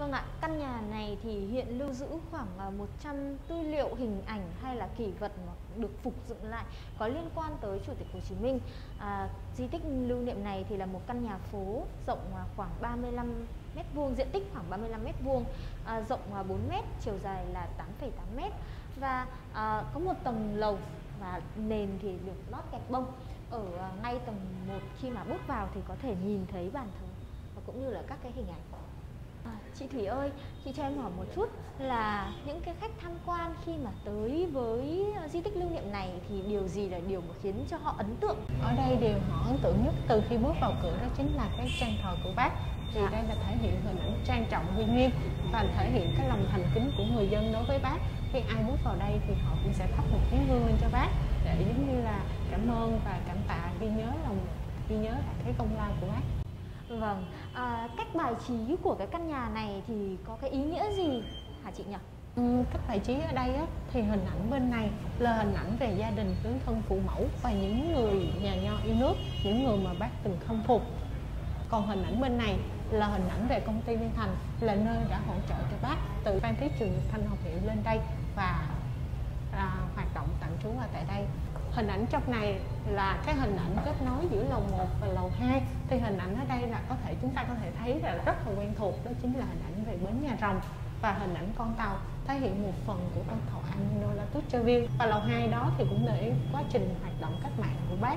Vâng ạ, căn nhà này thì hiện lưu giữ khoảng à, 100 tư liệu hình ảnh hay là kỷ vật mà được phục dựng lại có liên quan tới Chủ tịch Hồ Chí Minh. À, di tích lưu niệm này thì là một căn nhà phố rộng à, khoảng 35 mét vuông, diện tích khoảng 35 mét vuông, à, rộng à, 4 mét, chiều dài là 8,8 mét và à, có một tầng lầu và nền thì được lót gạch bông. Ở ngay tầng 1 khi mà bước vào thì có thể nhìn thấy bàn thờ và cũng như là các cái hình ảnh À, chị Thủy ơi, chị cho em hỏi một chút là những cái khách tham quan khi mà tới với di tích lưu niệm này thì điều gì là điều mà khiến cho họ ấn tượng? Ở đây điều họ ấn tượng nhất từ khi bước vào cửa đó chính là cái trang thờ của bác thì dạ. đây là thể hiện hình ảnh trang trọng uy nghiêm và thể hiện cái lòng thành kính của người dân đối với bác khi ai bước vào đây thì họ cũng sẽ thắp một nén hương lên cho bác để giống như là cảm ơn và cảm tạ ghi nhớ lòng ghi nhớ lại cái công lao của bác Vâng, à, cách bài trí của cái căn nhà này thì có cái ý nghĩa gì hả chị nhỉ? Ừ, cách bài trí ở đây á, thì hình ảnh bên này là hình ảnh về gia đình tướng thân phụ mẫu và những người nhà nho yêu nước, những người mà bác từng khâm phục. Còn hình ảnh bên này là hình ảnh về công ty Liên Thành là nơi đã hỗ trợ cho bác từ Phan Thiết Trường Thanh Học Hiệu lên đây và à, hoạt động tạm trú ở tại đây hình ảnh trong này là cái hình ảnh kết nối giữa lầu 1 và lầu 2 thì hình ảnh ở đây là có thể chúng ta có thể thấy là rất là quen thuộc đó chính là hình ảnh về bến nhà rồng và hình ảnh con tàu thể hiện một phần của con tàu Amino La và lầu 2 đó thì cũng để quá trình hoạt động cách mạng của bác.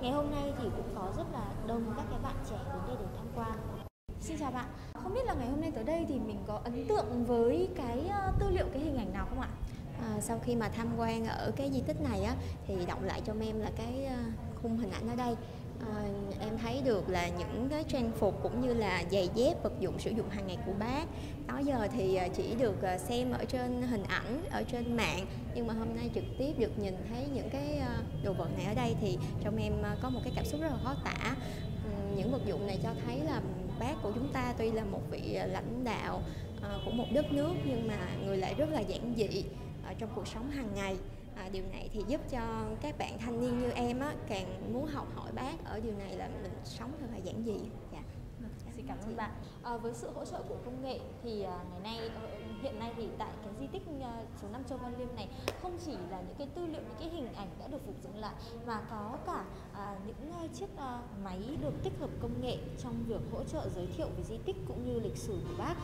Ngày hôm nay thì cũng có rất là đông các cái bạn trẻ đến đây để tham quan. Xin chào bạn, không biết là ngày hôm nay tới đây thì mình có ấn tượng với cái ờ, tư liệu, cái hình ảnh nào không ạ? À, sau khi mà tham quan ở cái di tích này á thì động lại cho em là cái ờ, khung hình ảnh ở đây. À, em thấy được là những cái trang phục cũng như là giày dép vật dụng sử dụng hàng ngày của bác. Đó giờ thì chỉ được xem ở trên hình ảnh ở trên mạng. Nhưng mà hôm nay trực tiếp được nhìn thấy những cái đồ vật này ở đây thì trong em có một cái cảm xúc rất là khó tả. Ừ, những vật dụng này cho thấy là bác của chúng ta tuy là một vị lãnh đạo của một đất nước nhưng mà người lại rất là giản dị trong cuộc sống hàng ngày à, điều này thì giúp cho các bạn thanh niên như em á càng muốn học hỏi bác ở điều này là mình sống thật là giản dị dạ. Xin cảm ơn bạn. À, với sự hỗ trợ của công nghệ thì à, ngày nay ờ, hiện nay thì tại Ờ, số 5 Châu Văn Liêm này không chỉ là những cái tư liệu những cái hình ảnh đã được phục dựng lại mà có cả à, những ờ, chiếc à, máy được tích hợp công nghệ trong việc hỗ trợ giới thiệu về di tích cũng như lịch sử của bác.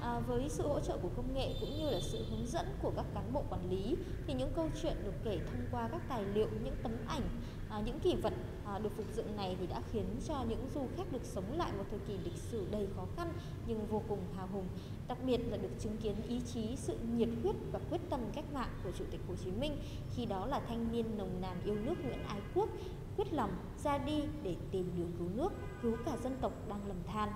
À, với sự hỗ trợ của công nghệ cũng như là sự hướng dẫn của các cán bộ quản lý thì những câu chuyện được kể thông qua các tài liệu, những tấm ảnh, à, những kỷ vật à, được phục dựng này thì đã khiến cho những du khách được sống lại một thời kỳ lịch sử đầy khó khăn nhưng vô cùng hào hùng. Đặc biệt là được chứng kiến ý chí, sự nhiệt huyết và quyết tâm cách mạng của Chủ tịch Hồ Chí Minh khi đó là thanh niên nồng nàn yêu nước Nguyễn Ái Quốc quyết lòng ra đi để tìm đường cứu nước, cứu cả dân tộc đang lầm than.